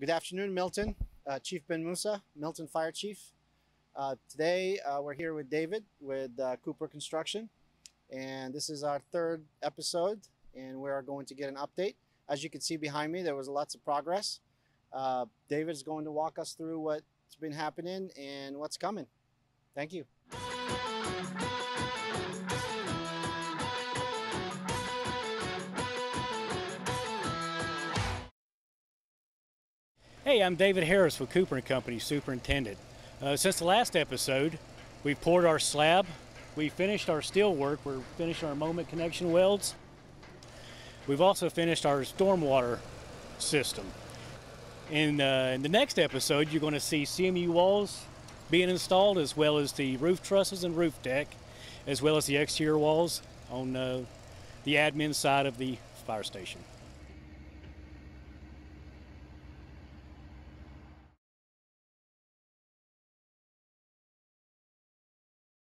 Good afternoon, Milton. Uh, chief Benmoussa, Milton Fire Chief. Uh, today uh, we're here with David with uh, Cooper Construction, and this is our third episode, and we are going to get an update. As you can see behind me, there was lots of progress. Uh, David is going to walk us through what's been happening and what's coming. Thank you. Hey, I'm David Harris with Cooper & Company, Superintendent. Uh, since the last episode, we've poured our slab, we finished our steel work, we're finished our moment connection welds. We've also finished our stormwater system. In, uh, in the next episode, you're going to see CMU walls being installed, as well as the roof trusses and roof deck, as well as the exterior walls on uh, the admin side of the fire station.